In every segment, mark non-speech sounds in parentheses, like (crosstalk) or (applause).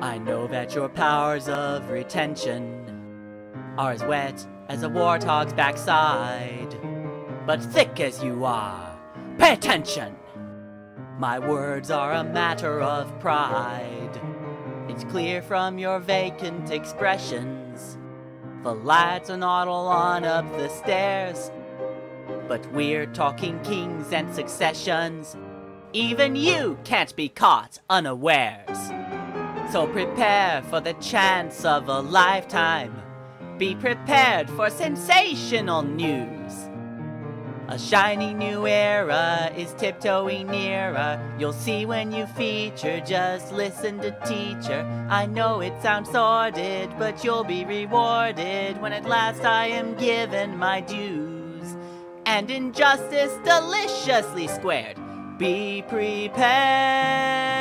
I know that your powers of retention are as wet as a warthog's backside. But thick as you are, pay attention! My words are a matter of pride. It's clear from your vacant expressions. The lights are not all on up the stairs. But we're talking kings and successions. Even you can't be caught unawares. So prepare for the chance of a lifetime. Be prepared for sensational news. A shiny new era is tiptoeing nearer. You'll see when you feature, just listen to teacher. I know it sounds sordid, but you'll be rewarded when at last I am given my dues. And injustice deliciously squared. Be prepared.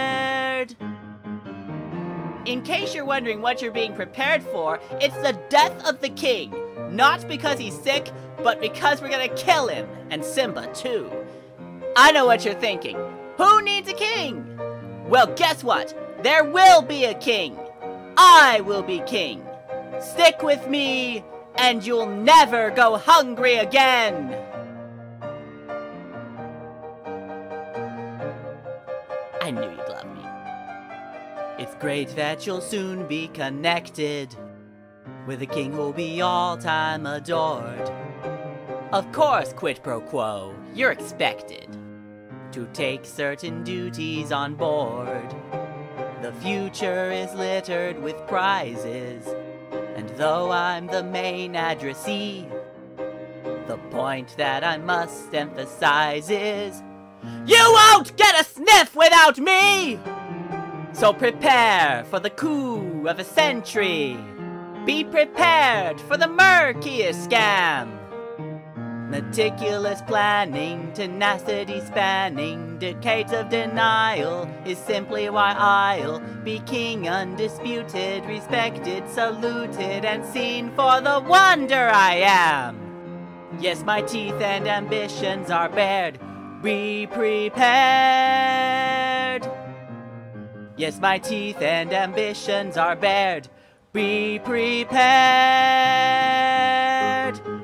In case you're wondering what you're being prepared for, it's the death of the king. Not because he's sick, but because we're gonna kill him, and Simba too. I know what you're thinking. Who needs a king? Well, guess what? There will be a king. I will be king. Stick with me, and you'll never go hungry again. I knew you'd love me. It's great that you'll soon be connected with a king who'll be all time adored. Of course, quid pro quo, you're expected to take certain duties on board. The future is littered with prizes, and though I'm the main addressee, the point that I must emphasize is you won't get a sniff without me! So prepare for the coup of a century. Be prepared for the murkiest scam. Meticulous planning, tenacity spanning, decades of denial is simply why I'll be king undisputed, respected, saluted, and seen for the wonder I am. Yes, my teeth and ambitions are bared. Be prepared. Yes, my teeth and ambitions are bared. Be prepared.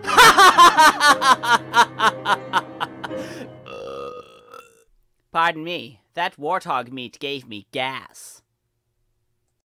(laughs) Pardon me, that warthog meat gave me gas.